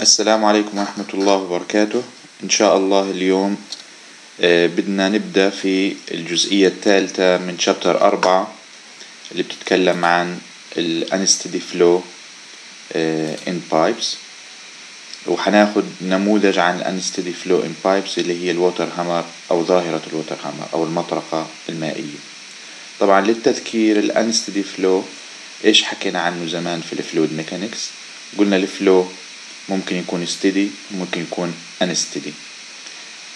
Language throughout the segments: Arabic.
السلام عليكم ورحمة الله وبركاته. إن شاء الله اليوم آه، بدنا نبدأ في الجزئية الثالثة من chapter أربعة اللي بتتكلم عن ال unsteady flow in pipes وحناخد نموذج عن ال unsteady flow in pipes اللي هي ال water hammer أو ظاهرة ال water hammer أو المطرقة المائية. طبعا للتذكير ال unsteady flow إيش حكينا عنه زمان في ال fluid mechanics قلنا ال flow ممكن يكون steady ممكن يكون unsteady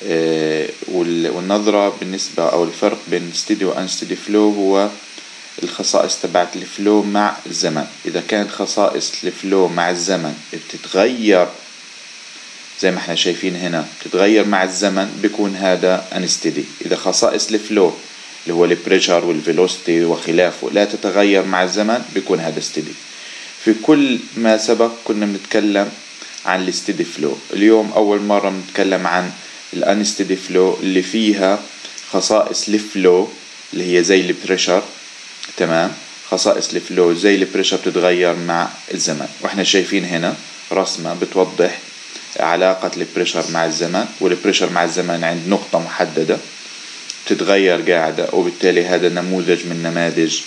آه، والنظرة بالنسبة أو الفرق بين steady و unsteady flow هو الخصائص تبعت ال flow مع الزمن. إذا كانت خصائص ال flow مع الزمن بتتغير زي ما إحنا شايفين هنا بتتغير مع الزمن بيكون هذا unsteady إذا خصائص ال flow اللي هو ال pressure وال velocity وخلافه لا تتغير مع الزمن بيكون هذا steady في كل ما سبق كنا بنتكلم عن ال steady flow. اليوم أول مرة بنتكلم عن ال unsteady flow اللي فيها خصائص ال flow اللي هي زي ال pressure تمام؟ خصائص ال flow زي ال pressure بتتغير مع الزمن. وإحنا شايفين هنا رسمة بتوضح علاقة ال pressure مع الزمن وال pressure مع الزمن عند نقطة محددة بتتغير قاعدة وبالتالي هذا نموذج من نماذج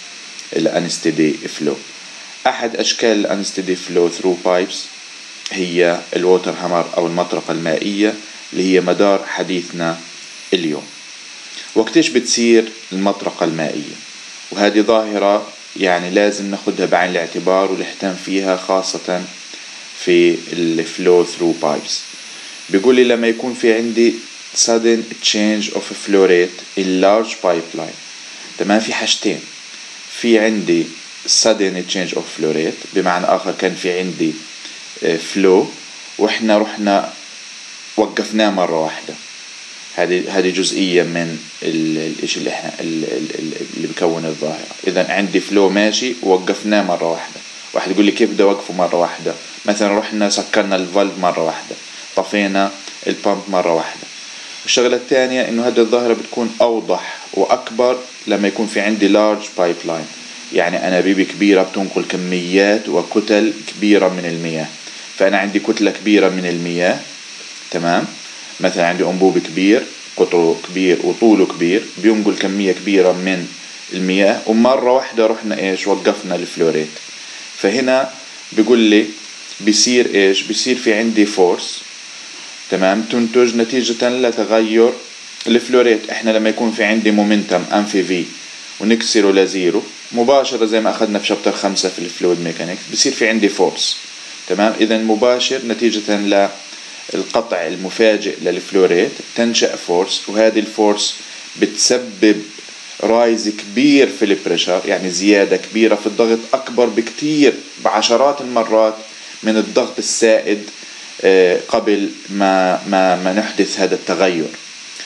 ال unsteady flow. أحد أشكال ال unsteady flow through pipes هي ال water hammer أو المطرقة المائية اللي هي مدار حديثنا اليوم. وقتيش بتصير المطرقة المائية؟ وهذه ظاهرة يعني لازم ناخدها بعين الاعتبار ونهتم فيها خاصة في ال flow through pipes بيقول لي لما يكون في عندي sudden change of flow rate in large pipeline تمام في حاجتين. في عندي sudden change of flow rate بمعنى آخر كان في عندي فلو وإحنا رحنا وقفناه مرة واحدة. هذه هذه جزئية من الشيء اللي إحنا اللي بكون الظاهرة إذا عندي فلو ماشي ووقفناه مرة واحدة. واحد يقول لي كيف بدي أوقفه مرة واحدة؟ مثلا رحنا سكرنا ال valve مرة واحدة. طفينا ال pump مرة واحدة. الشغلة الثانية إنه هذه الظاهرة بتكون أوضح وأكبر لما يكون في عندي large pipeline يعني أنابيب كبيرة بتنقل كميات وكتل كبيرة من المياه. فأنا عندي كتلة كبيرة من المياه تمام؟ مثلا عندي أنبوب كبير قطره كبير وطوله كبير بينقل كمية كبيرة من المياه ومرة واحدة رحنا إيش؟ وقفنا ال flow rate. فهنا بيقول لي بيصير إيش؟ بيصير في عندي force تمام؟ تنتج نتيجة لتغير ال flow rate. إحنا لما يكون في عندي momentum MV في ونكسره ل zero مباشرة زي ما أخذنا في chapter خمسة في ال fluid mechanics بصير في عندي force تمام؟ إذا مباشر نتيجة للقطع المفاجئ لل flow rate تنشأ force وهذه ال force بتسبب rise كبير في ال pressure يعني زيادة كبيرة في الضغط أكبر بكتير بعشرات المرات من الضغط السائد قبل ما ما ما نحدث هذا التغير.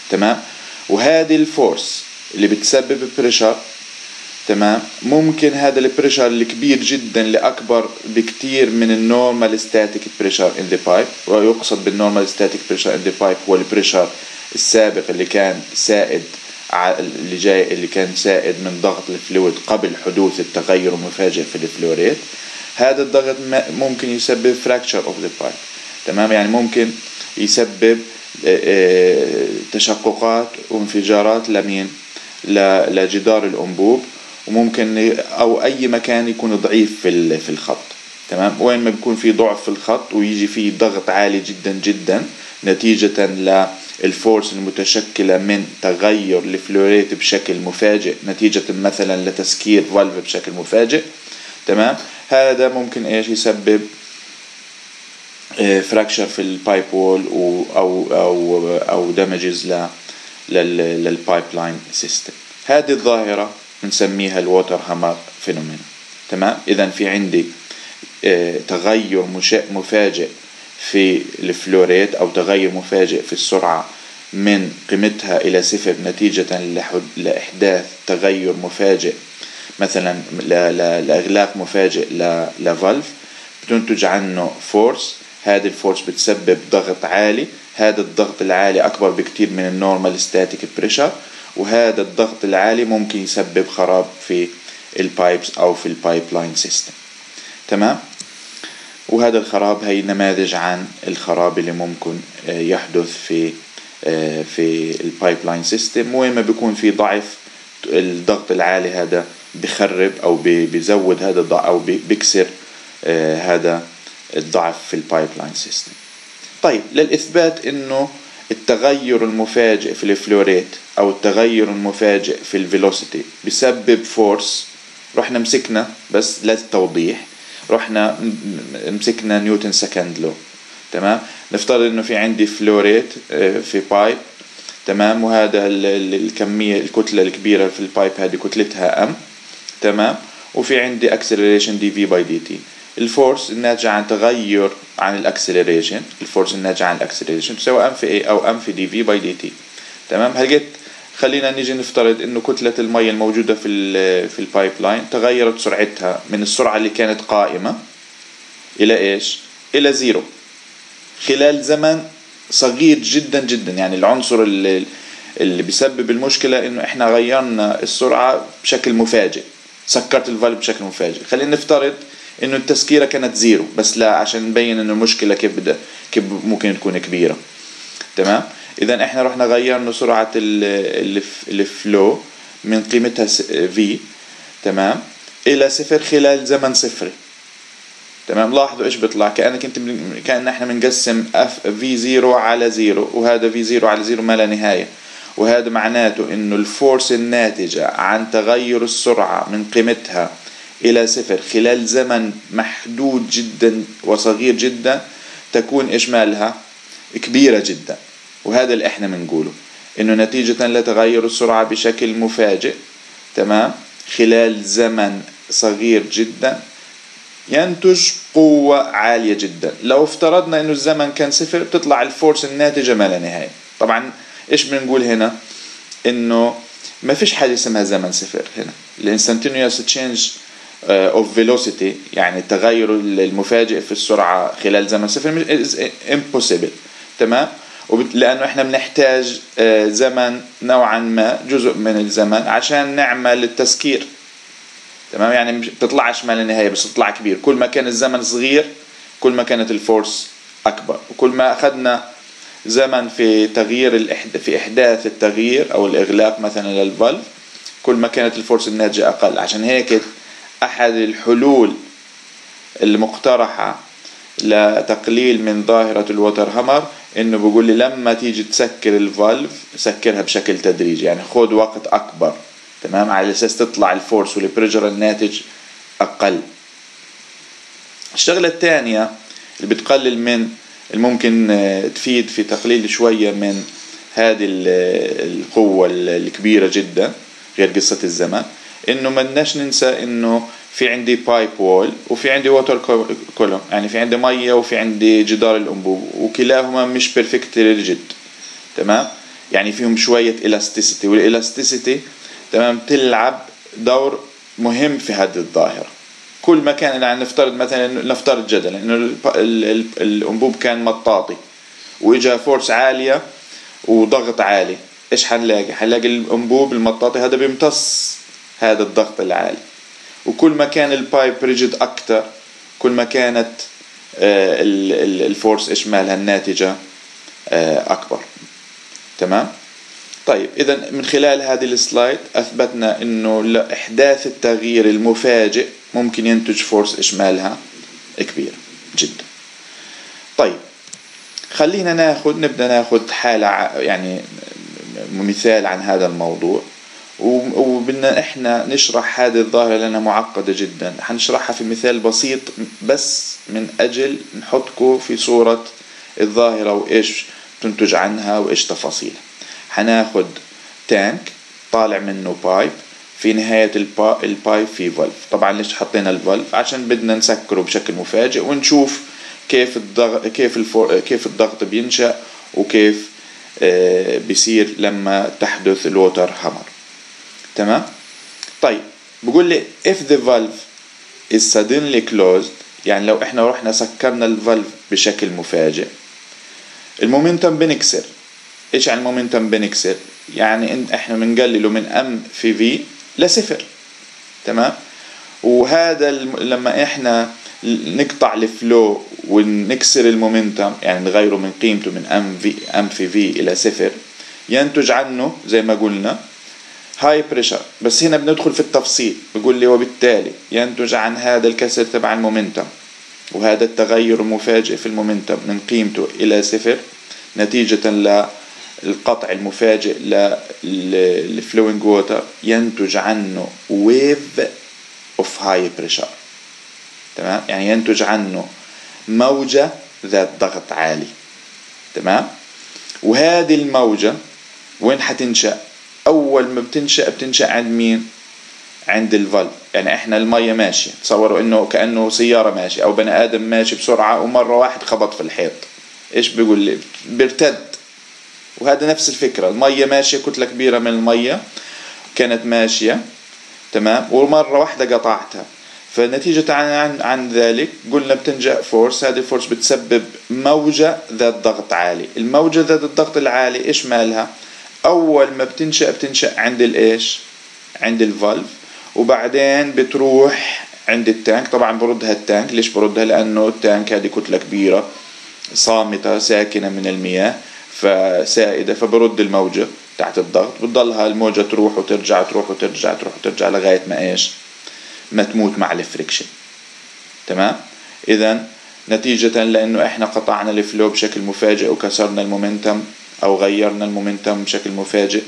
تمام؟ وهذه ال force اللي بتسبب pressure تمام ممكن هذا ال pressure الكبير جدا لأكبر بكتير من ال normal static pressure in the pipe ويقصد بال normal static pressure in the pipe هو ال pressure السابق اللي كان سائد اللي جاي اللي كان سائد من ضغط ال fluid قبل حدوث التغير المفاجئ في ال flow rate هذا الضغط ممكن يسبب fracture of the pipe تمام؟ يعني ممكن يسبب تشققات وانفجارات لمين؟ لجدار الأنبوب. وممكن أو أي مكان يكون ضعيف في في الخط. تمام؟ وين ما بيكون في ضعف في الخط ويجي في ضغط عالي جدا جدا نتيجة لل force المتشكلة من تغير ال flow rate بشكل مفاجئ نتيجة مثلا لتسكير valve بشكل مفاجئ. تمام؟ هذا ممكن إيش؟ يسبب fracture في ال pipe wall أو أو أو damages لل pipeline system هذه الظاهرة. بنسميها ال water hammer phenomena تمام؟ اذا في عندي تغير مفاجئ في ال flow rate أو تغير مفاجئ في السرعة من قيمتها إلى صفر نتيجة لإحداث تغير مفاجئ مثلا لإغلاق مفاجئ ل valve. بتنتج عنه force. هذه ال force بتسبب ضغط عالي. هذا الضغط العالي أكبر بكتير من ال normal static pressure وهذا الضغط العالي ممكن يسبب خراب في ال pipes أو في ال pipeline system تمام؟ وهذا الخراب هي نماذج عن الخراب اللي ممكن يحدث في في ال pipeline system ما بيكون في ضعف الضغط العالي هذا بخرب أو بيزود هذا الضعف أو بيكسر هذا الضعف في ال pipeline system طيب للإثبات إنه التغير المفاجئ في ال flow rate أو التغير المفاجئ في ال velocity بسبب force. رحنا مسكنا بس للتوضيح رحنا مسكنا نيوتن second law تمام؟ نفترض إنه في عندي flow rate في pipe تمام؟ وهذا الكمية الكتلة الكبيرة في ال pipe هذه كتلتها m. تمام؟ وفي عندي acceleration dv by dt ال force الناتجة عن تغير عن ال acceleration ال force الناتجة عن ال acceleration تساوي m في a أو m في dv by dt تمام؟ هلقيت خلينا نيجي نفترض إنه كتلة المية الموجودة في ال في ال pipeline تغيرت سرعتها من السرعة اللي كانت قائمة إلى إيش؟ إلى zero. خلال زمن صغير جدا جدا يعني العنصر اللي اللي بيسبب المشكلة إنه إحنا غيرنا السرعة بشكل مفاجئ. سكرت ال valve بشكل مفاجئ. خلينا نفترض إنه التسكيره كانت zero بس لا عشان نبين إنه المشكلة كيف بدها كيف ممكن تكون كبيرة. تمام؟ اذا إحنا رحنا غيرنا سرعة ال flow من قيمتها v تمام؟ إلى صفر خلال زمن صفري. تمام؟ لاحظوا إيش بيطلع؟ كأنك أنت كأن إحنا بنقسم F v zero على zero وهذا v zero على zero ما لا نهاية. وهذا معناته إنه ال force الناتجة عن تغير السرعة من قيمتها إلى صفر. خلال زمن محدود جدا وصغير جدا تكون إشمالها كبيرة جدا. وهذا اللي إحنا بنقوله إنه نتيجة لتغير السرعة بشكل مفاجئ. تمام؟ خلال زمن صغير جدا ينتج قوة عالية جدا. لو افترضنا إنه الزمن كان صفر بتطلع ال force الناتجة ما لا نهاية. طبعا إيش بنقول هنا؟ إنه ما فيش حاجة اسمها زمن صفر هنا. ال instantaneous change of velocity يعني التغير المفاجئ في السرعة خلال زمن. صفر impossible تمام؟ لأنه إحنا بنحتاج زمن نوعا ما جزء من الزمن عشان نعمل التسكير. تمام؟ يعني مش بتطلعش مالا نهاية بس تطلع كبير. كل ما كان الزمن صغير كل ما كانت ال force أكبر. وكل ما أخذنا زمن في تغيير. في إحداث التغيير أو الإغلاق مثلا لل valve كل ما كانت ال force الناتجة أقل. عشان هيك أحد الحلول المقترحة لتقليل من ظاهرة ال water hammer إنه بيقول لي لما تيجي تسكر ال valve سكرها بشكل تدريجي يعني خد وقت أكبر تمام؟ على أساس تطلع ال force وال pressure الناتج أقل. الشغلة الثانية اللي بتقلل من الممكن تفيد في تقليل شوية من هذه القوة الكبيرة جدا غير قصة الزمن إنه ما بدناش ننسى إنه في عندي pipe wall وفي عندي water column يعني في عندي مية وفي عندي جدار الأنبوب وكلاهما مش perfectly rigid تمام؟ يعني فيهم شوية elasticity وال elasticity تمام تلعب دور مهم في هذه الظاهرة. كل ما كان يعني نفترض مثلا نفترض جدلا إنه الأنبوب كان مطاطي وإجا force عالية وضغط عالي. إيش حنلاقي؟ حنلاقي الأنبوب المطاطي هذا بيمتص هذا الضغط العالي. وكل ما كان ال pipe rigid أكثر كل ما كانت ال force إشمالها الناتجة أكبر. تمام؟ طيب اذا من خلال هذه ال slide أثبتنا إنه لإحداث التغيير المفاجئ ممكن ينتج فورس إشمالها كبير جدا. طيب خلينا ناخذ نبدأ ناخذ حالة يعني مثال عن هذا الموضوع. وبدنا إحنا نشرح هذه الظاهرة لأنها معقدة جدا. حنشرحها في مثال بسيط بس من أجل نحطكم في صورة الظاهرة وإيش تنتج عنها وإيش تفاصيلها حناخد تانك طالع منه pipe في نهاية ال pipe في valve طبعا ليش حطينا ال valve عشان بدنا نسكره بشكل مفاجئ ونشوف كيف الضغط كيف ال for كيف الضغط بينشأ وكيف بيصير لما تحدث ال water hammer تمام؟ طيب بقول لي if the valve is suddenly closed يعني لو إحنا رحنا سكرنا ال valve بشكل مفاجئ ال momentum بنكسر. إيش يعني ال momentum بنكسر؟ يعني إحنا بنقلله من m في v لصفر تمام؟ وهذا لما إحنا نقطع ال flow ونكسر ال momentum يعني نغيره من قيمته من m في m في v إلى صفر ينتج عنه زي ما قلنا high pressure بس هنا بندخل في التفصيل. بقول لي وبالتالي ينتج عن هذا الكسر تبع ال momentum. وهذا التغير المفاجئ في ال momentum من قيمته إلى صفر نتيجة للقطع المفاجئ لل flowing water ينتج عنه wave of high pressure تمام؟ يعني ينتج عنه موجة ذات ضغط عالي. تمام؟ وهذه الموجة وين حتنشأ؟ أول ما بتنشأ بتنشأ عند مين؟ عند ال valve يعني إحنا المية ماشية. تصوروا إنه كأنه سيارة ماشية أو بني آدم ماشي بسرعة ومرة واحد خبط في الحيط. إيش بيقول لي؟ بيرتد. وهذا نفس الفكرة. المية ماشية كتلة كبيرة من المية كانت ماشية. تمام؟ ومرة واحدة قطعتها. فنتيجة عن, عن, عن ذلك قلنا بتنشأ force هذه ال force بتسبب موجة ذات ضغط عالي. الموجة ذات الضغط العالي إيش مالها؟ أول ما بتنشأ بتنشأ عند الإيش؟ عند ال valve. وبعدين بتروح عند ال tank. طبعا بردها ال tank. ليش بردها لأنه ال tank هذه كتلة كبيرة صامتة ساكنة من المياه فسائدة فبرد الموجة تحت الضغط. بتضلها الموجة تروح وترجع تروح وترجع تروح وترجع لغاية ما إيش؟ ما تموت مع ال friction. تمام؟ اذا نتيجة لأنه إحنا قطعنا ال flow بشكل مفاجئ وكسرنا ال momentum. أو غيرنا المومنتم بشكل مفاجئ.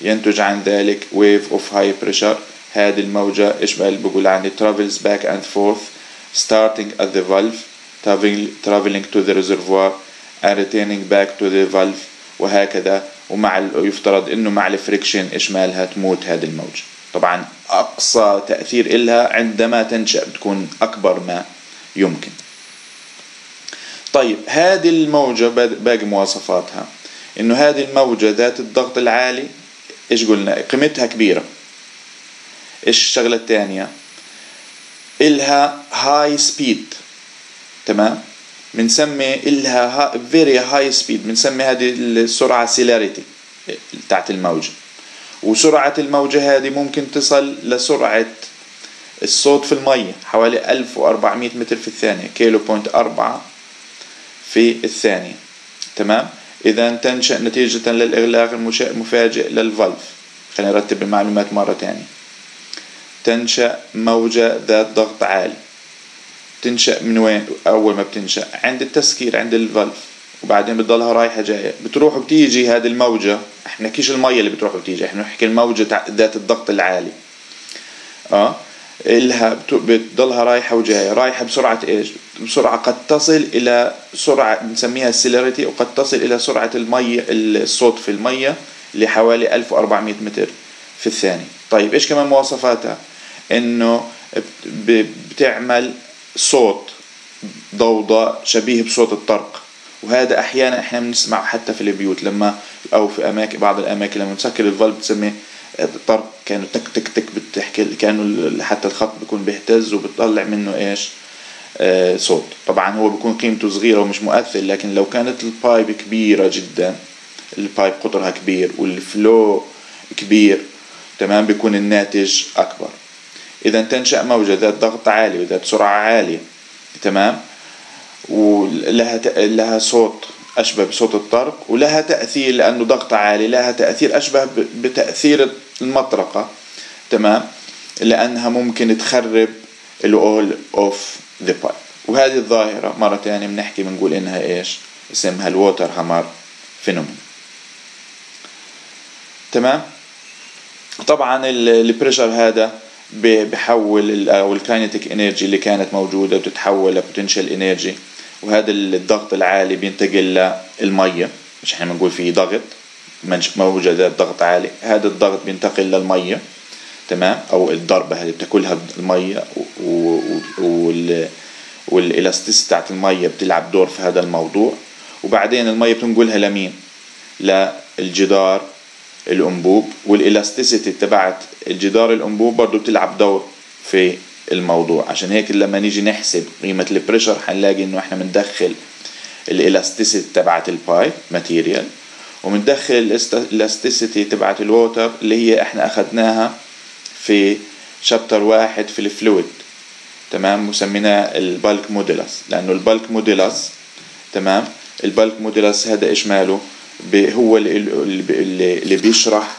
ينتج عن ذلك wave of high pressure. هذه الموجة إيش بقى بقول عندي travels back and forth starting at the valve traveling to the reservoir and returning back to the valve وهكذا. ومع يفترض إنه مع الفريكشن إيش مالها تموت هذه الموجة. طبعا أقصى تأثير إلها عندما تنشأ بتكون أكبر ما يمكن. طيب هذه الموجة باقي مواصفاتها. إنه هذه الموجة ذات الضغط العالي إيش قلنا؟ قيمتها كبيرة. إيش الشغلة الثانية؟ إلها high speed تمام؟ بنسمي إلها very high speed بنسمي هذه السرعة celerity بتاعت الموجة. وسرعة الموجة هذه ممكن تصل لسرعة الصوت في المية حوالي 1400 متر في الثانية كيلو point أربعة في الثانية. تمام؟ إذا تنشأ نتيجة للإغلاق المفاجئ لل valve. خلينا نرتب المعلومات مرة تانية. تنشأ موجة ذات ضغط عالي. تنشأ من وين؟ أول ما بتنشأ. عند التسكير عند ال valve. وبعدين بتضلها رايحة جاية. بتروح وبتيجي هذه الموجة. إحنا نحكيش المية اللي بتروح وبتيجي؟ إحنا نحكي الموجة ذات الضغط العالي. آه؟ إلها بتضلها رايحة وجاية. رايحة بسرعة إيش؟ بسرعة قد تصل إلى سرعة بنسميها ال celerity وقد تصل إلى سرعة المية الصوت في المية لحوالي 1400 متر في الثانية. طيب إيش كمان مواصفاتها؟ إنه بتعمل صوت ضوضاء شبيه بصوت الطرق. وهذا أحيانا إحنا بنسمع حتى في البيوت لما أو في أماكن بعض الأماكن لما نسكر ال valve بتسميه طرق كأنه تك تك تك بتحكي كأنه حتى الخط بيكون بيهتز وبتطلع منه إيش؟ آه صوت. طبعا هو بيكون قيمته صغيرة ومش مؤثر لكن لو كانت ال pipe كبيرة جدا ال pipe قطرها كبير وال flow كبير تمام بيكون الناتج أكبر. إذا تنشأ موجة ذات ضغط عالي وذات سرعة عالية تمام؟ ولها لها صوت أشبه بصوت الطرق ولها تأثير لأنه ضغط عالي لها تأثير أشبه بتأثير المطرقة تمام؟ لأنها ممكن تخرب ال wall of the pipe وهذه الظاهرة مرة تانية بنحكي بنقول إنها إيش؟ اسمها ال water hammer phenomenon تمام؟ طبعا ال pressure هذا بحول أو ال kinetic energy اللي كانت موجودة بتتحول ل potential energy وهذا الضغط العالي بينتقل للميه مش إحنا بنقول في ضغط. ذات ضغط عالي. هذا الضغط بينتقل للمية تمام؟ أو الضربة هذه بتاكلها المية وال والإلاستيس تاعت المية بتلعب دور في هذا الموضوع. وبعدين المية بتنقلها لمين؟ للجدار الأنبوب. والإلاستيسيتي تبعت الجدار الأنبوب برضه بتلعب دور في الموضوع. عشان هيك لما نيجي نحسب قيمة البريشر حنلاقي إنه إحنا بندخل ال elasticity تبعت ال pipe material وبندخل ال elasticity تبعت ال water اللي هي إحنا أخذناها في chapter واحد في ال fluid تمام؟ وسميناه ال bulk modulus لأنه ال bulk modulus تمام؟ ال bulk modulus هذا إيش ماله؟ هو اللي, بيشرح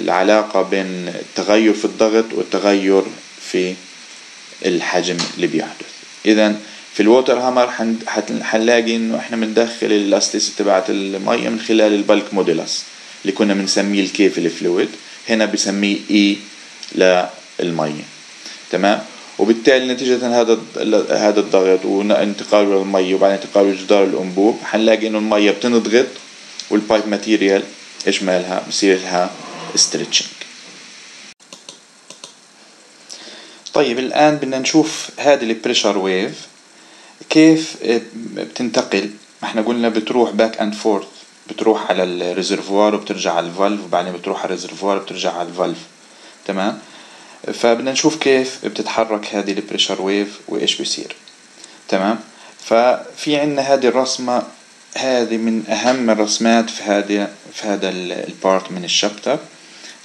العلاقة بين التغير في الضغط والتغير في الحجم اللي بيحدث. اذا في ال water hammer حنلاقي إنه إحنا بندخل ال elasticity تبعت المية من خلال ال bulk modulus اللي كنا بنسميه ال K of الفلويد. هنا بسميه E للمية. تمام؟ وبالتالي نتيجة هذا هذا الضغط وانتقاله للمية وبعد انتقاله لجدار الأنبوب حنلاقي إنه المية بتنضغط وال pipe material إيش مالها بصير لها stretching طيب الآن بدنا نشوف هذه ال pressure wave كيف بتنتقل؟ ما إحنا قلنا بتروح back and forth بتروح على ال reservoir وبترجع على ال valve وبعدين بتروح على ال reservoir وبترجع على ال valve. تمام؟ فبدنا نشوف كيف بتتحرك هذه ال pressure wave وإيش بيصير. تمام؟ ففي عندنا هذه الرسمة هذه من أهم الرسمات في هذه في هذا ال part من ال chapter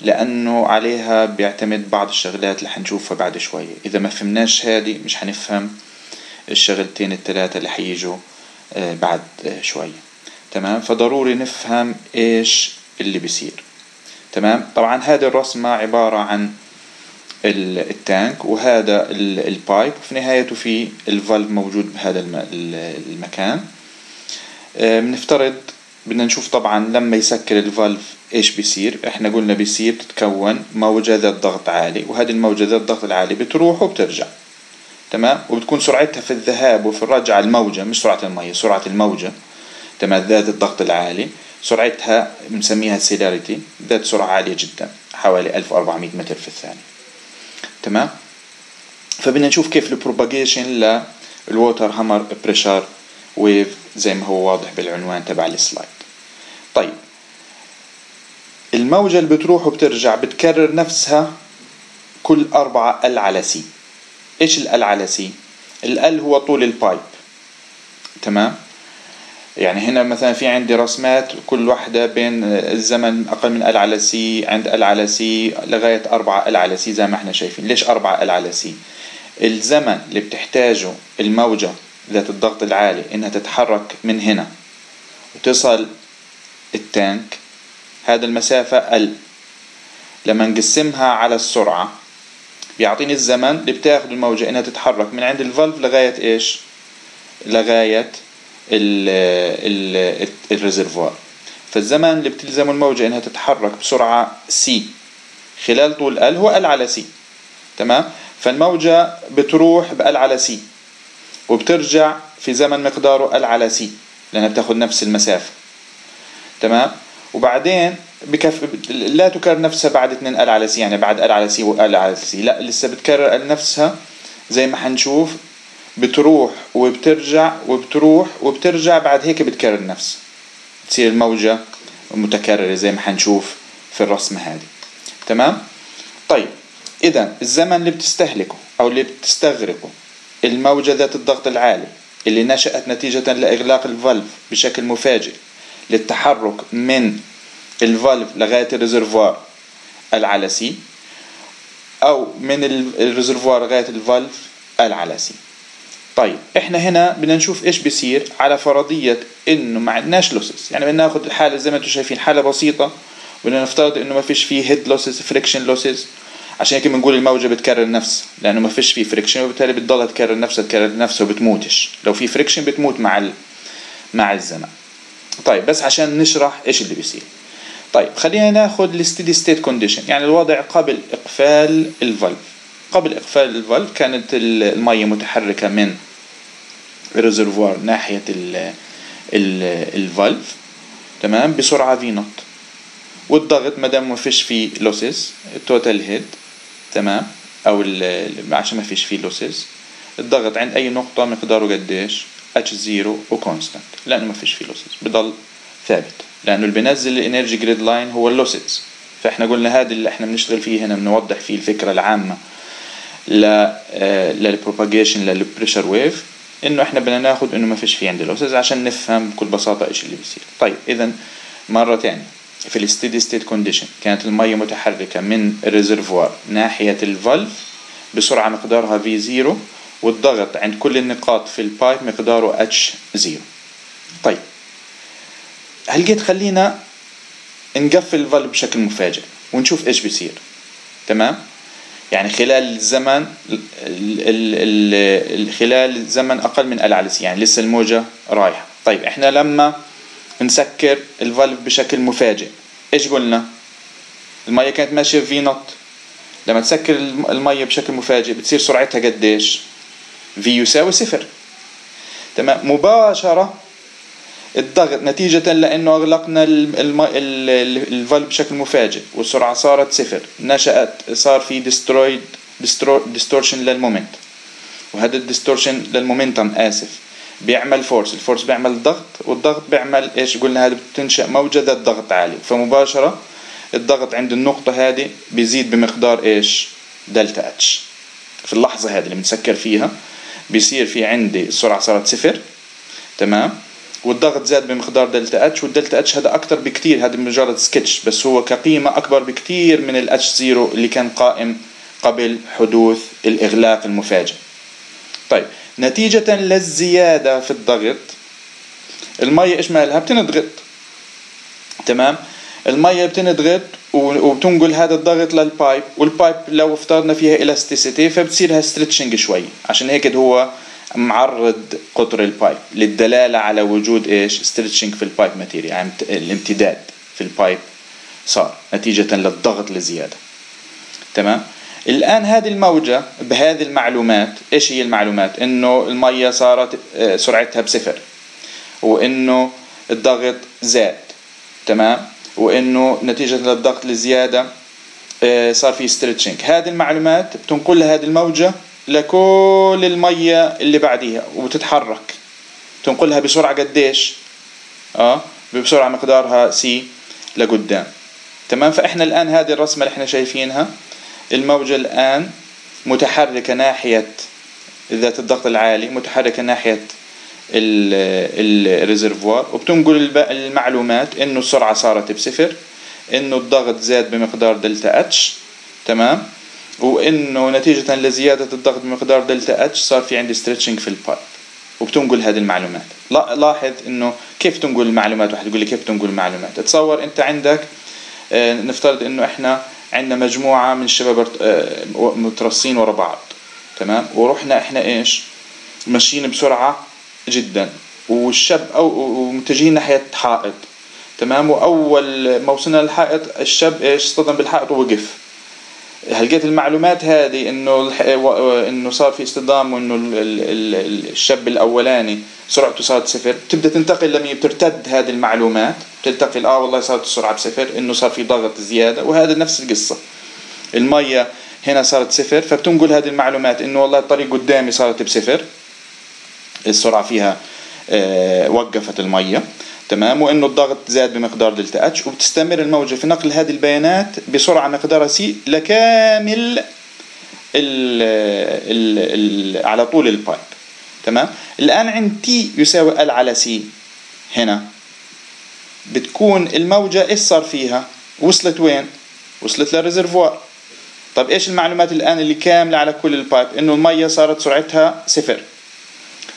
لأنه عليها بيعتمد بعض الشغلات اللي حنشوفها بعد شوية. إذا ما فهمناش هذه مش حنفهم الشغلتين الثلاثة اللي حيجوا آه، بعد شوية تمام؟ فضروري نفهم إيش اللي بيصير. تمام؟ طبعا هذه الرسمة عبارة عن ال tank وهذا ال pipe وفي نهايته في ال valve موجود بهذا المكان. آه، بنفترض بدنا نشوف طبعا لما يسكر ال valve إيش بيصير. إحنا قلنا بيصير تتكون ذات ضغط عالي وهذه ذات الضغط العالي بتروح وبترجع. تمام؟ وبتكون سرعتها في الذهاب وفي الرجعة الموجة مش سرعة المية سرعة الموجة. تمام؟ ذات الضغط العالي. سرعتها بنسميها celerity ذات سرعة عالية جدا حوالي 1400 متر في الثانية. تمام؟ فبدنا نشوف كيف ال propagation لل water hammer pressure wave زي ما هو واضح بالعنوان تبع ال slide. طيب. الموجة اللي بتروح وبترجع بتكرر نفسها كل أربعة L على C إيش L على C؟ L هو طول ال pipe. تمام؟ يعني هنا مثلا في عندي رسمات كل واحدة بين الزمن أقل من L على C عند L على C لغاية أربعة L على C زي ما إحنا شايفين. ليش أربعة L على C؟ الزمن اللي بتحتاجه الموجة ذات الضغط العالي إنها تتحرك من هنا. وتصل ال tank. هذا المسافة L. لما نقسمها على السرعة بيعطيني الزمن اللي بتاخد الموجة إنها تتحرك. من عند ال valve لغاية إيش؟ لغاية ال reservoir. فالزمن اللي بتلزم الموجة إنها تتحرك بسرعة C خلال طول L هو L على C تمام؟ فالموجة بتروح ب L على C وبترجع في زمن مقداره L على C لأنها بتاخد نفس المسافة. تمام؟ وبعدين بكف لا تكرر نفسها بعد 2 L على C يعني بعد L على C و L على C. لا لسه بتكرر نفسها زي ما حنشوف. بتروح وبترجع وبتروح وبترجع بعد هيك بتكرر نفسها تصير الموجة متكررة زي ما حنشوف في الرسمة هذه. تمام؟ طيب إذا الزمن اللي بتستهلكه أو اللي بتستغرقه الموجة ذات الضغط العالي اللي نشأت نتيجة لإغلاق ال valve بشكل مفاجئ للتحرك من الفالف لغاية الريزرفوار العلسي أو من الريزرفوار لغاية الفالف العلسي. طيب إحنا هنا بدنا نشوف إيش بيصير على فرضية إنه ما عندناش losses يعني بدنا ناخذ الحالة زي ما أنتم شايفين حالة بسيطة بدنا نفترض إنه ما فيش فيه head losses friction losses عشان هيك بنقول الموجة بتكرر نفسها لأنه ما فيش فيه friction وبالتالي بتضلها تكرر نفسها تكرر نفسها وبتموتش. لو في friction بتموت مع ال... مع الزمن. طيب بس عشان نشرح إيش اللي بيصير. طيب خلينا ناخذ ال steady state condition يعني الوضع قبل إقفال ال valve. قبل إقفال ال valve كانت المية متحركة من reservoir ناحية ال valve تمام؟ بسرعة V naught والضغط ما دام ما فيش فيه losses ال total head تمام؟ أو عشان ما فيش فيه losses الضغط عند أي نقطة مقداره قديش؟ H zero و constant لأنه ما فيش فيه losses بضل ثابت. لأنه اللي بينزل ال energy grade line هو ال losses فإحنا قلنا هذا اللي إحنا بنشتغل فيه هنا بنوضح فيه الفكرة العامة لل propagation لل pressure wave إنه إحنا بدنا ناخد إنه ما فيش في عندي losses عشان نفهم بكل بساطة إيش اللي بيصير. طيب اذا مرة تانية في ال steady state condition كانت المية متحركة من ال reservoir ناحية ال valve بسرعة مقدارها V zero والضغط عند كل النقاط في ال pipe مقداره H zero طيب هلجيت خلينا نقفل ال valve بشكل مفاجئ ونشوف إيش بيصير. تمام؟ يعني خلال الزمن خلال الزمن أقل من L على C يعني لسه الموجة رايحة. طيب إحنا لما نسكر ال valve بشكل مفاجئ إيش قلنا؟ المية كانت ماشية V naught لما تسكر المية بشكل مفاجئ بتصير سرعتها قديش؟ V يساوي صفر. تمام؟ مباشرة الضغط نتيجة لأنه أغلقنا ال valve بشكل مفاجئ والسرعة صارت صفر نشأت صار في destroyed distortion لل moment وهذا ال distortion لل momentum آسف بيعمل force ال force بيعمل ضغط والضغط بيعمل إيش؟ قلنا هذا بتنشأ موجة ذات ضغط عالي فمباشرة الضغط عند النقطة هذه بيزيد بمقدار إيش؟ delta H في اللحظة هذه اللي بنسكر فيها بيصير في عندي السرعة صارت صفر تمام؟ والضغط زاد بمقدار delta H وال delta H هذا أكثر بكثير هذا مجرد سكتش بس هو كقيمة أكبر بكثير من ال H zero اللي كان قائم قبل حدوث الإغلاق المفاجئ. طيب نتيجة للزيادة في الضغط المية إيش مالها؟ بتنضغط. تمام؟ المية بتنضغط وبتنقل هذا الضغط لل pipe وال pipe لو افترضنا فيها elasticity فبتصيرها stretching شوي عشان هيك هو معرض قطر ال pipe للدلالة على وجود إيش؟ stretching في ال pipe material يعني الامتداد في ال pipe صار نتيجة للضغط الزيادة تمام؟ الآن هذه الموجة بهذه المعلومات إيش هي المعلومات؟ إنه المية صارت آه، سرعتها بصفر وإنه الضغط زاد. تمام؟ وإنه نتيجة للضغط الزيادة آه، صار في stretching هذه المعلومات بتنقل هذه الموجة لكل المية اللي بعديها وبتتحرك. تنقلها بسرعة قديش؟ آه بسرعة مقدارها C لقدام. تمام؟ فإحنا الآن هذه الرسمة اللي إحنا شايفينها الموجة الآن متحركة ناحية ذات الضغط العالي متحركة ناحية ال reservoir وبتنقل المعلومات إنه السرعة صارت بصفر إنه الضغط زاد بمقدار delta H تمام؟ وإنه نتيجة لزيادة الضغط بمقدار delta H صار في عندي stretching في ال pipe وبتنقل هذه المعلومات. لاحظ إنه كيف تنقل المعلومات؟ واحد يقول لي كيف تنقل المعلومات؟ تصور أنت عندك آه، نفترض إنه إحنا عندنا مجموعة من الشباب آه، مترصين ورا بعض. تمام؟ ورحنا إحنا إيش؟ ماشيين بسرعة جدا. والشاب أو متجهين ناحية حائط. تمام؟ وأول ما وصلنا للحائط الشاب إيش؟ اصطدم بالحائط ووقف. لقيت المعلومات هذه إنه إنه صار في اصطدام وإنه الشاب الأولاني سرعته صارت صفر بتبدا تنتقل لما بترتد هذه المعلومات بتنتقل آه والله صارت السرعة بصفر إنه صار في ضغط زيادة وهذا نفس القصة. المية هنا صارت صفر فبتنقل هذه المعلومات إنه والله الطريق قدامي صارت بصفر. السرعة فيها آه وقفت المية. تمام وإنه الضغط زاد بمقدار delta H وبتستمر الموجة في نقل هذه البيانات بسرعة مقدارها C لكامل ال ال ال على طول ال pipe تمام؟ الآن عند t يساوي L على C هنا. بتكون الموجة إيش صار فيها؟ وصلت وين؟ وصلت لل reservoir. طب إيش المعلومات الآن اللي كاملة على كل ال pipe إنه المية صارت سرعتها صفر.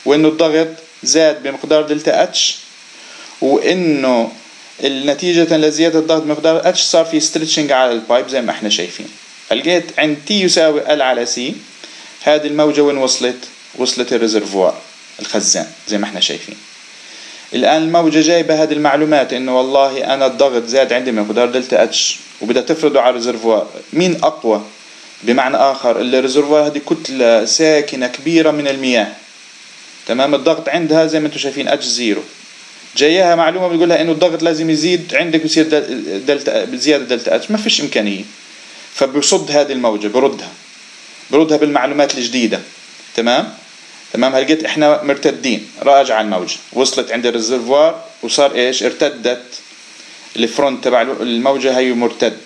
وإنه الضغط زاد بمقدار delta H وإنه النتيجة لزيادة الضغط مقدار H صار في stretching على ال pipe زي ما إحنا شايفين. هلقيت عند t يساوي L على C هذه الموجة وين وصلت؟ وصلت ال reservoir الخزان زي ما إحنا شايفين. الآن الموجة جايبة هذه المعلومات إنه والله أنا الضغط زاد عندي مقدار delta H وبدها تفرضه على ال reservoir. مين أقوى؟ بمعنى آخر ال reservoir هذه كتلة ساكنة كبيرة من المياه. تمام؟ الضغط عندها زي ما أنتم شايفين H zero. جايها معلومة بتقول لها إنه الضغط لازم يزيد عندك بصير دلتا بزيادة delta H ما فيش إمكانية. فبيصد هذه الموجة بردها بردها بالمعلومات الجديدة. تمام؟ تمام؟ هلقيت إحنا مرتدين؟ راجع الموجة. وصلت عند ال reservoir وصار إيش؟ ارتدت. ال front تبع الموجة هي مرتد.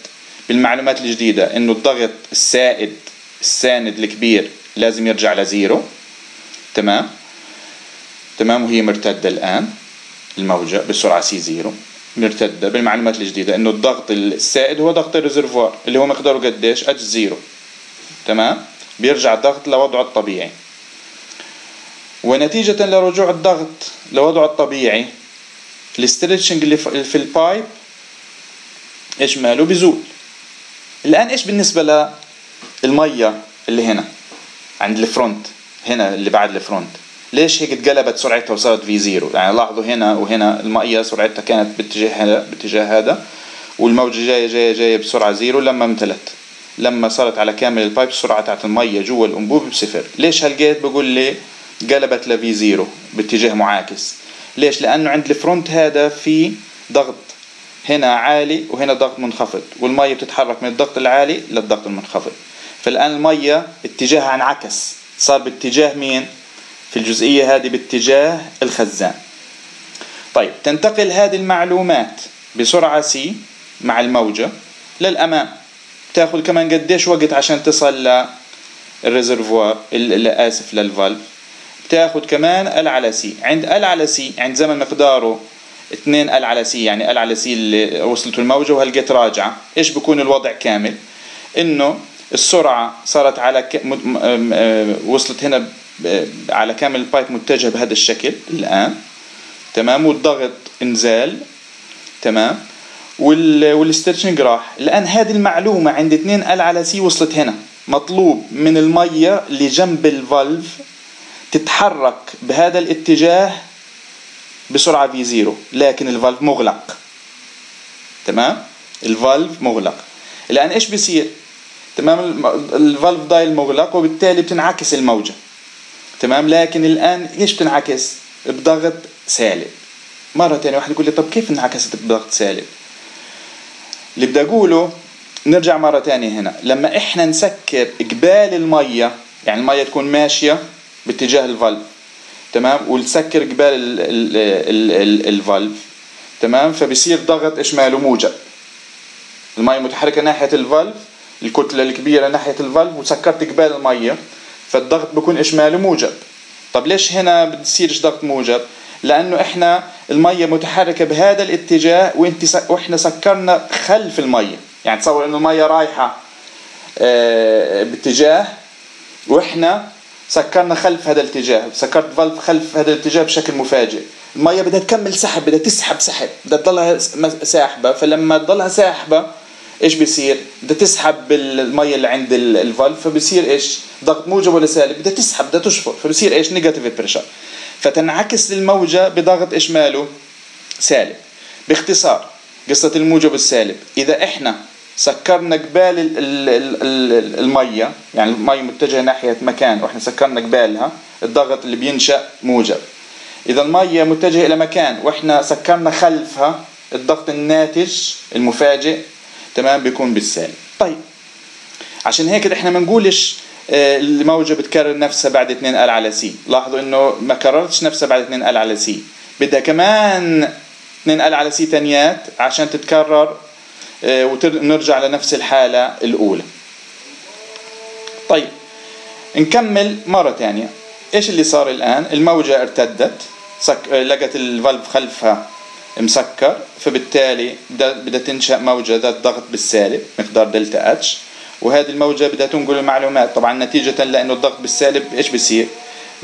بالمعلومات الجديدة إنه الضغط السائد الساند الكبير لازم يرجع ل zero. تمام؟ تمام؟ وهي مرتدة الآن. الموجة بسرعة C zero مرتدة بالمعلومات الجديدة إنه الضغط السائد هو ضغط ال reservoir اللي هو مقداره قديش؟ H zero. تمام؟ بيرجع الضغط لوضعه الطبيعي. ونتيجة لرجوع الضغط لوضعه الطبيعي ال stretching اللي في ال pipe إيش ماله؟ بزول الآن إيش بالنسبة للمية اللي هنا؟ عند ال front هنا اللي بعد ال front. ليش هيك اتقلبت سرعتها وصارت V zero؟ يعني لاحظوا هنا وهنا المية سرعتها كانت باتجاه هذا باتجاه هذا والموجة جاية جاية جاية بسرعة zero لما امتلت. لما صارت على كامل ال pipe السرعة تاعت المية جوا الأنبوب بصفر. ليش هلقيت بقول لي قلبت ل V zero باتجاه معاكس؟ ليش؟ لأنه عند ال front هذا في ضغط. هنا عالي وهنا ضغط منخفض والمية بتتحرك من الضغط العالي للضغط المنخفض. فالآن المية اتجاهها انعكس. صار باتجاه مين؟ في الجزئية هذه باتجاه الخزان. طيب تنتقل هذه المعلومات بسرعة C مع الموجة للأمام. تأخذ كمان قديش وقت عشان تصل لل reservoir آسف لل valve. بتأخذ كمان L على C عند L على C عند زمن مقداره 2 L على C يعني L على C اللي وصلته الموجة وهلقيت راجعة. إيش بكون الوضع كامل؟ إنه السرعة صارت على ك... وصلت هنا على كامل ال pipe متجه بهذا الشكل الآن. تمام؟ والضغط انزال. تمام؟ وال... وال stretching راح. الآن هذه المعلومة عند 2 L على C وصلت هنا. مطلوب من المية اللي جنب ال valve تتحرك بهذا الاتجاه بسرعة V zero. لكن ال valve مغلق. تمام؟ ال valve مغلق. الآن إيش بيصير؟ تمام؟ ال valve دايل مغلق وبالتالي بتنعكس الموجة. تمام؟ لكن الآن إيش بتنعكس بضغط سالب؟ مرة تانية واحد يقول لي طب كيف انعكست بضغط سالب؟ اللي بدي أقوله نرجع مرة تانية هنا. لما إحنا نسكر قبال المية يعني المية تكون ماشية باتجاه ال valve تمام؟ ونسكر قبال ال valve تمام؟ فبصير ضغط إيش ماله؟ موجب. المية متحركة ناحية ال valve الكتلة الكبيرة ناحية ال valve وسكرت قبال المية. فالضغط بكون إيش ماله موجب. طب ليش هنا بتصيرش ضغط موجب؟ لأنه إحنا المية متحركة بهذا الاتجاه وإنت س... وإحنا سكرنا خلف المية. يعني تصور إنه المية رايحة آه باتجاه وإحنا سكرنا خلف هذا الاتجاه. سكرت valve خلف هذا الاتجاه بشكل مفاجئ. المية بدها تكمل سحب بدها تسحب سحب. بدها تضلها ساحبة. فلما تضلها ساحبة إيش بيصير؟ بدها تسحب المية اللي عند ال valve فبصير إيش؟ ضغط موجب ولا سالب؟ بدها تسحب بدها تشفط فبصير إيش؟ negative pressure فتنعكس الموجة بضغط إيش ماله؟ سالب. باختصار قصة الموجب السالب. إذا إحنا سكرنا قبال المية يعني المية متجهة ناحية مكان وإحنا سكرنا قبالها الضغط اللي بينشأ موجب. إذا المية متجهة إلى مكان وإحنا سكرنا خلفها الضغط الناتج المفاجئ تمام؟ بيكون بالسالب. طيب. عشان هيك إحنا ما نقولش الموجة بتكرر نفسها بعد 2 L على C لاحظوا إنه ما كررتش نفسها بعد 2 L على C بدها كمان 2 L على C تانيات عشان تتكرر ونرجع لنفس الحالة الأولى. طيب. نكمل مرة تانية. إيش اللي صار الآن؟ الموجة ارتدت سك... لقت ال valve خلفها مسكر فبالتالي بدها تنشأ موجة ذات ضغط بالسالب مقدار delta H وهذه الموجة بدها تنقل المعلومات. طبعا نتيجة لأنه الضغط بالسالب إيش بصير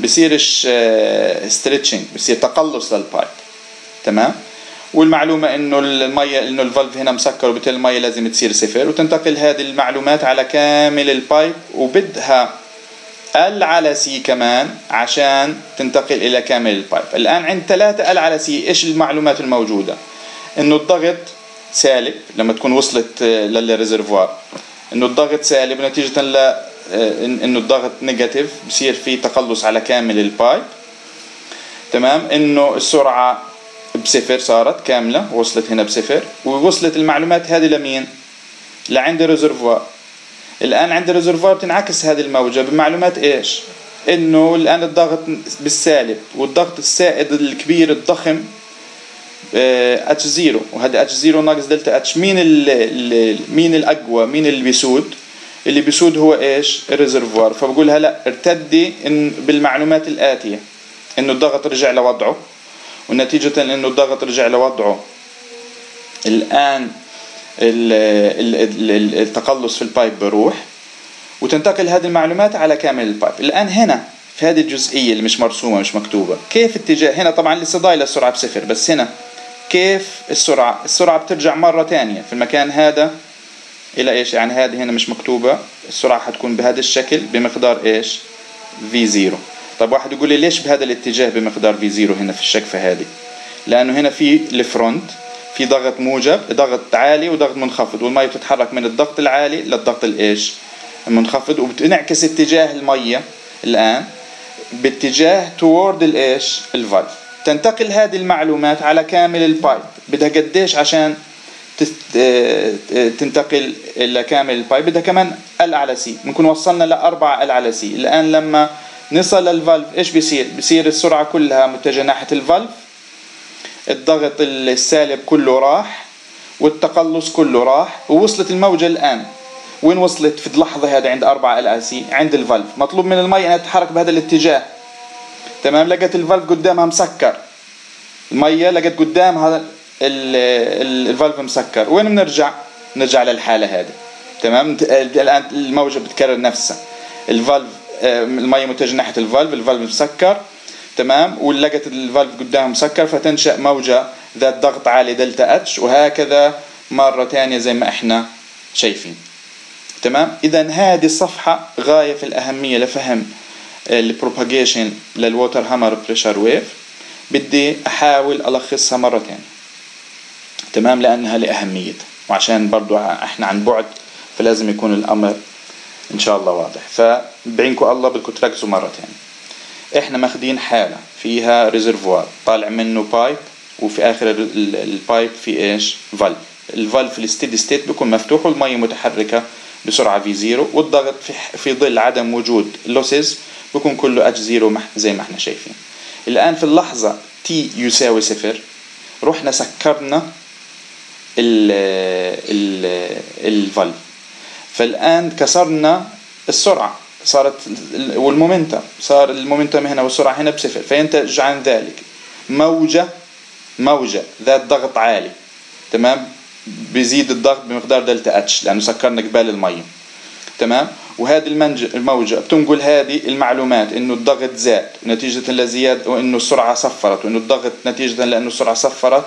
بصيرش stretching بصير تقلص لل pipe تمام؟ والمعلومة إنه المية إنه ال valve هنا مسكر وبالتالي المية لازم تصير صفر. وتنتقل هذه المعلومات على كامل ال pipe وبدها L على C كمان عشان تنتقل إلى كامل ال pipe الآن عند ثلاثة L على C إيش المعلومات الموجودة؟ إنه الضغط سالب لما تكون وصلت لل reservoir. إنه الضغط سالب نتيجة ل إنه الضغط negative بصير في تقلص على كامل ال pipe تمام؟ إنه السرعة بصفر صارت كاملة وصلت هنا بصفر. ووصلت المعلومات هذه لمين؟ لعند ال reservoir. الآن عند ال reservoir بتنعكس هذه الموجة بمعلومات إيش؟ إنه الآن الضغط بالسالب والضغط السائد الكبير الضخم H zero وهذا H zero ناقص delta H مين ال مين الأقوى؟ مين اللي بيسود؟ اللي بيسود هو إيش؟ ال reservoir. فبقول هلا ارتدي إن بالمعلومات الآتية إنه الضغط رجع لوضعه. ونتيجة لأنه الضغط رجع لوضعه. الآن التقلص في ال pipe بروح وتنتقل هذه المعلومات على كامل ال pipe. الآن هنا في هذه الجزئية اللي مش مرسومة مش مكتوبة. كيف اتجاه؟ هنا طبعا لسه ضايلة السرعة بصفر بس هنا كيف السرعة؟ السرعة بترجع مرة ثانية. في المكان هذا إلى إيش؟ يعني هذه هنا مش مكتوبة. السرعة حتكون بهذا الشكل بمقدار إيش؟ V0 طيب واحد يقول لي ليش بهذا الاتجاه بمقدار V0 هنا في الشقفة هذه؟ لأنه هنا في ال front في ضغط موجب ضغط عالي وضغط منخفض والمية بتتحرك من الضغط العالي للضغط الإيش؟ المنخفض وبتنعكس اتجاه المية الآن باتجاه تورد الإيش؟ ال valve تنتقل هذه المعلومات على كامل ال pipe. بدها قديش عشان تنتقل إلى كامل ال pipe؟ بدها كمان L على C بنكون وصلنا لأربعة L على C الآن لما نصل لل valve إيش بيصير؟ بيصير السرعة كلها متجهة ناحية ال valve الضغط السالب كله راح والتقلص كله راح ووصلت الموجة الآن. وين وصلت؟ في اللحظة هذه عند 4 L على C عند ال valve مطلوب من المي انها تتحرك بهذا الاتجاه. تمام؟ لقت ال valve قدامها مسكر. المية لقت قدامها ال valve مسكر. وين بنرجع؟ نرجع للحالة هذه. تمام؟ الآن الموجة بتكرر نفسها. ال valve آه، المية متجهة ناحية ال valve ال valve مسكر. تمام؟ ولقت ال valve قدامها مسكر فتنشأ موجة ذات ضغط عالي delta H وهكذا مرة ثانية زي ما إحنا شايفين. تمام؟ اذا هذه الصفحة غاية في الأهمية لفهم البروباجيشن للووتر هامر بريشر ويف. بدي أحاول ألخصها مرة ثانية. تمام؟ لأنها لاهميتها وعشان برضو إحنا عن بعد فلازم يكون الأمر إن شاء الله واضح. فبعينكم الله بدكم تركزوا مرة ثانية. إحنا ماخذين حالة فيها reservoir طالع منه pipe وفي آخر ال pipe في إيش؟ valve ال valve ال steady state بيكون مفتوح والمية متحركة بسرعة V zero والضغط في, في ظل عدم وجود losses بكون كله H zero زي ما إحنا شايفين. الآن في اللحظة T يساوي صفر. رحنا سكرنا ال ال ال valve فالآن كسرنا السرعة. صارت وال momentum صار ال momentum هنا والسرعة هنا بصفر. فينتج عن ذلك موجة موجة ذات ضغط عالي تمام؟ بيزيد الضغط بمقدار delta H لأنه سكرنا قبال المي. تمام؟ وهذه الموجة بتنقل هذه المعلومات إنه الضغط زاد نتيجة لزياد وإنه السرعة صفرت وإنه الضغط نتيجة لأنه السرعة صفرت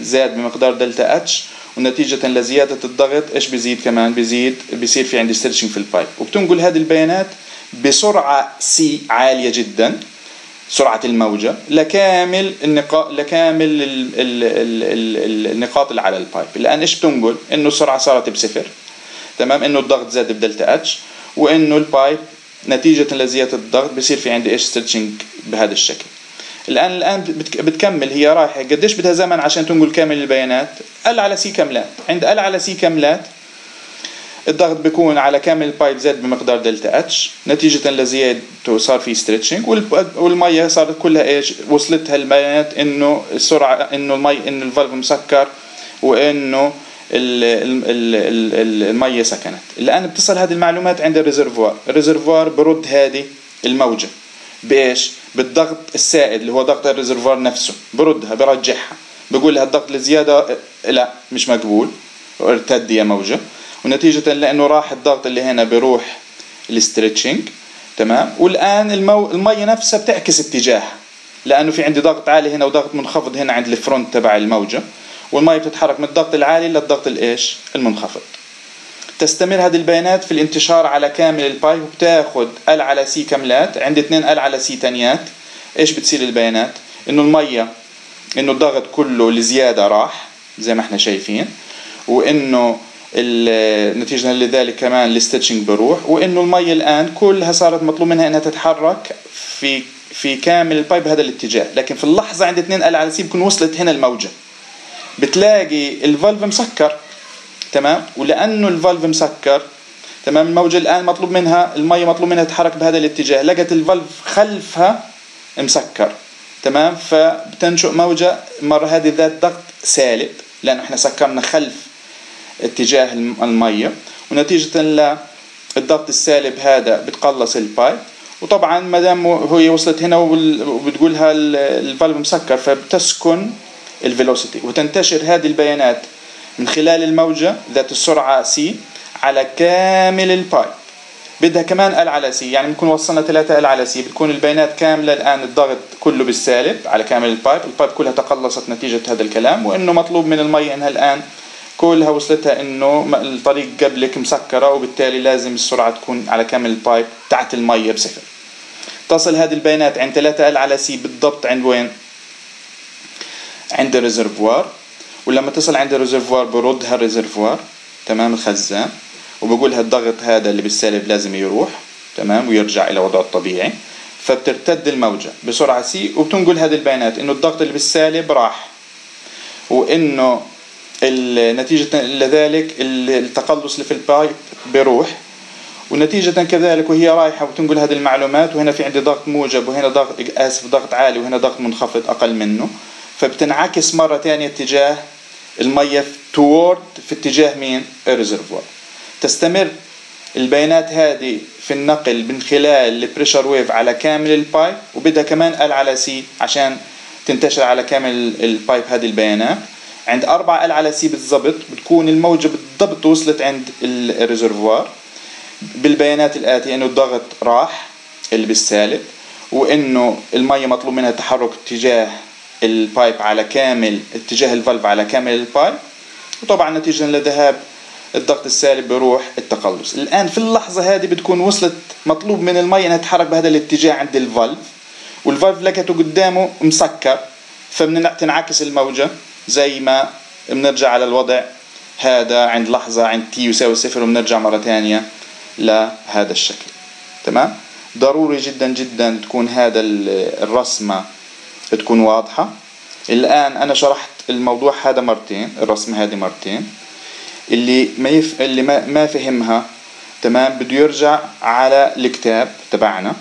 زاد بمقدار delta H ونتيجة لزيادة الضغط. إيش بيزيد كمان؟ بيزيد بيصير في عندي stretching في ال pipe وبتنقل هذه البيانات بسرعة C عالية جدا سرعة الموجة لكامل النقاط لكامل ال ال ال النقاط اللي على ال pipe الآن إيش بتنقل؟ إنه السرعة صارت بصفر. تمام؟ إنه الضغط زاد ب delta H وإنه ال pipe نتيجة لزيادة الضغط بصير في عندي إيش stretching بهذا الشكل. الآن الآن بتكمل. هي رايحة. قديش بدها زمن عشان تنقل كامل البيانات؟ L على C كاملات عند L على C كاملات الضغط بيكون على كامل ال pipe زاد بمقدار delta H. نتيجة لزيادته صار في stretching والمية صارت كلها إيش؟ وصلتها البيانات إنه السرعة إنه المي انه ال valve مسكر وإنه المية سكنت. الآن بتصل هذه المعلومات عند ال reservoir. ال reservoir برد هذه الموجة. بإيش؟ بالضغط السائد اللي هو ضغط ال reservoir نفسه بردها برجعها بقول لها الضغط الزيادة لا مش مقبول. ارتد يا موجة. ونتيجة لأنه راح الضغط اللي هنا بيروح ال stretching تمام؟ والآن المو... المية نفسها بتعكس اتجاهها. لأنه في عندي ضغط عالي هنا وضغط منخفض هنا عند ال front تبع الموجة. والمية بتتحرك من الضغط العالي للضغط الإيش؟ المنخفض. تستمر هذه البيانات في الانتشار على كامل ال pipe وبتاخد L على C كاملات. عند اثنين L على C تانيات. إيش بتصير البيانات؟ إنه المية إنه الضغط كله الزيادة راح زي ما إحنا شايفين. وإنه نتيجة لذلك كمان ال stretching بروح. وإنه المي الآن كلها صارت مطلوب منها إنها تتحرك في في كامل ال pipe بهذا الاتجاه. لكن في اللحظة عند 2 L على C بكون وصلت هنا الموجة. بتلاقي ال valve مسكر. تمام؟ ولأنه ال valve مسكر تمام؟ الموجة الآن مطلوب منها المي مطلوب منها تتحرك بهذا الاتجاه. لقت ال valve خلفها مسكر تمام؟ فبتنشئ موجة مرة هذه ذات ضغط سالب لأنه إحنا سكرنا خلف اتجاه المية ونتيجة للضغط السالب هذا بتقلص ال pipe. وطبعا ما دام هي وصلت هنا وبتقولها ال valve مسكر فبتسكن ال velocity. وتنتشر هذه البيانات من خلال الموجة ذات السرعة C على كامل ال pipe بدها كمان L على C يعني بنكون وصلنا 3 L على C بتكون البيانات كاملة الآن الضغط كله بالسالب على كامل ال pipe ال pipe كلها تقلصت نتيجة هذا الكلام وإنه مطلوب من المي إنها الآن كلها وصلتها إنه الطريق قبلك مسكرة وبالتالي لازم السرعة تكون على كامل ال pipe تبعت الميه بصفر. تصل هذه البيانات عند 3 L على C بالضبط عند وين؟ عند ال reservoir. ولما تصل عند ال reservoir برد هال reservoir تمام الخزان وبقول هالضغط هذا اللي بالسالب لازم يروح تمام ويرجع إلى وضعه الطبيعي. فبترتد الموجة بسرعة C وبتنقل هذه البيانات إنه الضغط اللي بالسالب راح. وإنه نتيجة لذلك التقلص اللي في ال pipe بيروح. ونتيجة كذلك وهي رايحة وتنقل هذه المعلومات وهنا في عندي ضغط موجب وهنا ضغط آسف ضغط عالي وهنا ضغط منخفض أقل منه. فبتنعكس مرة ثانية اتجاه المية تورد في اتجاه مين؟ ال reservoir. تستمر البيانات هذه في النقل من خلال ال pressure wave على كامل ال pipe وبدها كمان L على C عشان تنتشر على كامل ال pipe هذه البيانات عند 4 L على C بالضبط بتكون الموجة بالضبط وصلت عند ال reservoir بالبيانات الآتية إنه الضغط راح اللي بالسالب وإنه المية مطلوب منها تحرك اتجاه ال pipe على كامل اتجاه ال valve على كامل ال pipe وطبعا نتيجة لذهاب الضغط السالب بيروح التقلص. الآن في اللحظة هذه بتكون وصلت مطلوب من المي أنها تتحرك بهذا الاتجاه عند ال valve والفالف لقته قدامه مسكر فبتنعكس الموجة زي ما بنرجع على الوضع هذا عند لحظة عند تي يساوي صفر وبنرجع مرة ثانية لهذا الشكل. تمام؟ ضروري جدا جدا تكون هذا الرسمة تكون واضحة. الآن أنا شرحت الموضوع هذا مرتين الرسمة هذه مرتين. اللي ما يف... اللي ما, ما فهمها تمام؟ بده يرجع على الكتاب تبعنا.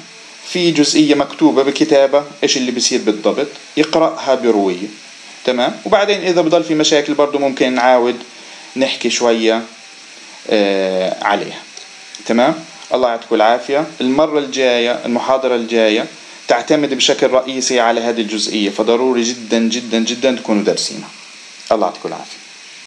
في جزئية مكتوبة بكتابة إيش اللي بيصير بالضبط؟ يقرأها بروية تمام؟ وبعدين إذا بضل في مشاكل برضه ممكن نعاود نحكي شوية آه عليها تمام؟ الله يعطيكم العافية. المرة الجاية المحاضرة الجاية تعتمد بشكل رئيسي على هذه الجزئية فضروري جدا جدا جدا تكونوا دارسينها. الله يعطيكم العافية.